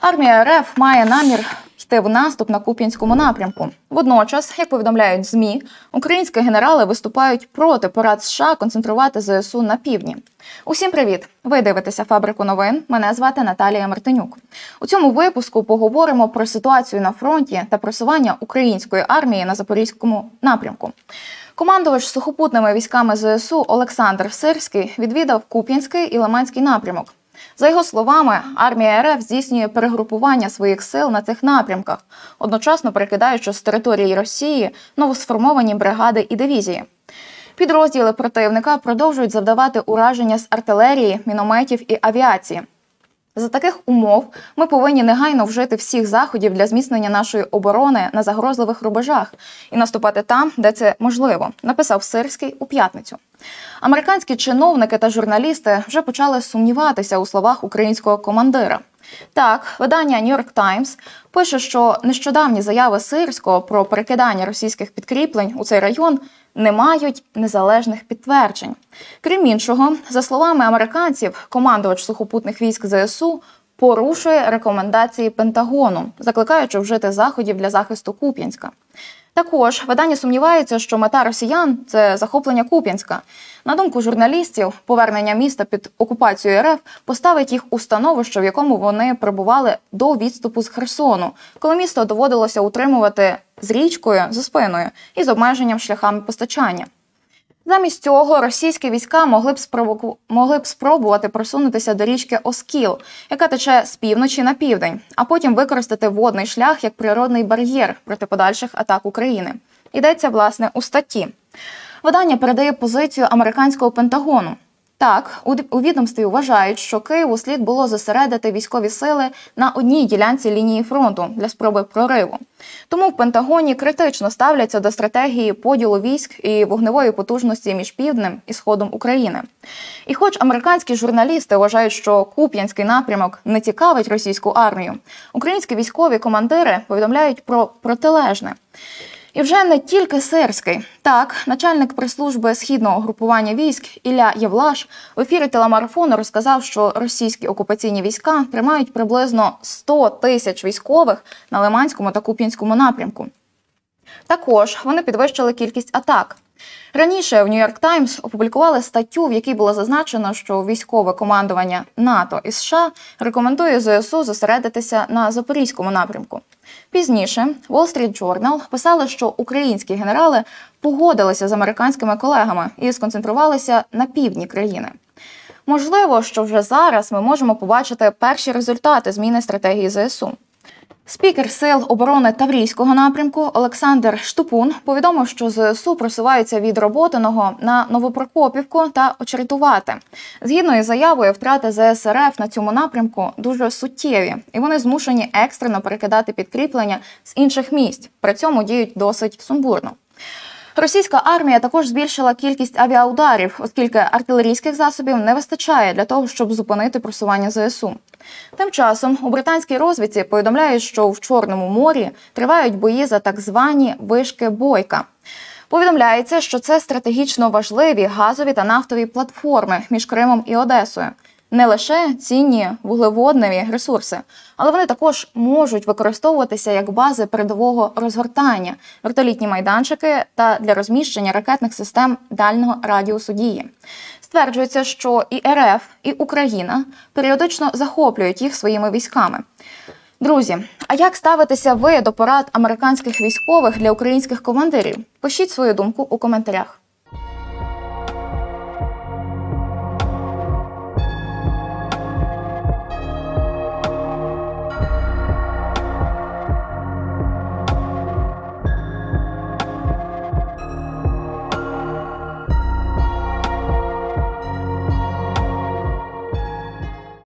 Армія РФ має намір йти в наступ на Куп'янському напрямку. Водночас, як повідомляють змі, українські генерали виступають проти порад США концентрувати ЗСУ на півдні. Усім привіт! Ви дивитеся фабрику новин. Мене звати Наталія Мартинюк. У цьому випуску поговоримо про ситуацію на фронті та просування української армії на запорізькому напрямку. Командувач сухопутними військами ЗСУ Олександр Сирський відвідав Куп'янський і Лиманський напрямок. За його словами, армія РФ здійснює перегрупування своїх сил на цих напрямках, одночасно перекидаючи з території Росії новосформовані бригади і дивізії. Підрозділи противника продовжують завдавати ураження з артилерії, мінометів і авіації. За таких умов ми повинні негайно вжити всіх заходів для зміцнення нашої оборони на загрозливих рубежах і наступати там, де це можливо, написав Сирський у п'ятницю. Американські чиновники та журналісти вже почали сумніватися у словах українського командира. Так, видання New York Times пише, що нещодавні заяви Сирського про перекидання російських підкріплень у цей район не мають незалежних підтверджень. Крім іншого, за словами американців, командувач сухопутних військ ЗСУ порушує рекомендації Пентагону, закликаючи вжити заходів для захисту Куп'янська. Також видання сумнівається, що мета росіян це захоплення Куп'янська. На думку журналістів, повернення міста під окупацією РФ поставить їх у становище, в якому вони перебували до відступу з Херсону, коли місто доводилося утримувати з річкою за спиною і з обмеженням шляхами постачання. Замість цього російські війська могли б спробу... могли б спробувати просунутися до річки Оскіл, яка тече з півночі на південь, а потім використати водний шлях як природний бар'єр проти подальших атак України. Йдеться власне у статті. Видання передає позицію американського Пентагону. Так, у відомстві вважають, що Києву слід було зосередити військові сили на одній ділянці лінії фронту для спроби прориву. Тому в Пентагоні критично ставляться до стратегії поділу військ і вогневої потужності між півднем і сходом України. І, хоч американські журналісти вважають, що Куп'янський напрямок не цікавить російську армію, українські військові командири повідомляють про протилежне. І вже не тільки Сирський. Так, начальник прес-служби східного групування військ Ілля Євлаш в ефірі телемарафону розказав, що російські окупаційні війська тримають приблизно 100 тисяч військових на Лиманському та Куп'янському напрямку. Також вони підвищили кількість атак. Раніше в Нью-Йорк Таймс опублікували статтю, в якій було зазначено, що військове командування НАТО і США рекомендує ЗСУ зосередитися на запорізькому напрямку. Пізніше Wall Street Journal писали, що українські генерали погодилися з американськими колегами і сконцентрувалися на півдні країни. Можливо, що вже зараз ми можемо побачити перші результати зміни стратегії ЗСУ. Спікер сил оборони Таврійського напрямку Олександр Штупун повідомив, що ЗСУ просуваються від роботиного на Новопрокопівку та очеретувати. Згідно із заявою, втрати ЗСРФ на цьому напрямку дуже суттєві, і вони змушені екстрено перекидати підкріплення з інших місць. При цьому діють досить сумбурно. Російська армія також збільшила кількість авіаударів, оскільки артилерійських засобів не вистачає для того, щоб зупинити просування ЗСУ. Тим часом у британській розвідці повідомляють, що в Чорному морі тривають бої за так звані вишки бойка. Повідомляється, що це стратегічно важливі газові та нафтові платформи між Кримом і Одесою не лише цінні вуглеводневі ресурси, але вони також можуть використовуватися як бази передового розгортання, вертолітні майданчики та для розміщення ракетних систем дальнього радіусу дії. Стверджується, що і РФ, і Україна періодично захоплюють їх своїми військами. Друзі, а як ставитеся ви до порад американських військових для українських командирів? Пишіть свою думку у коментарях.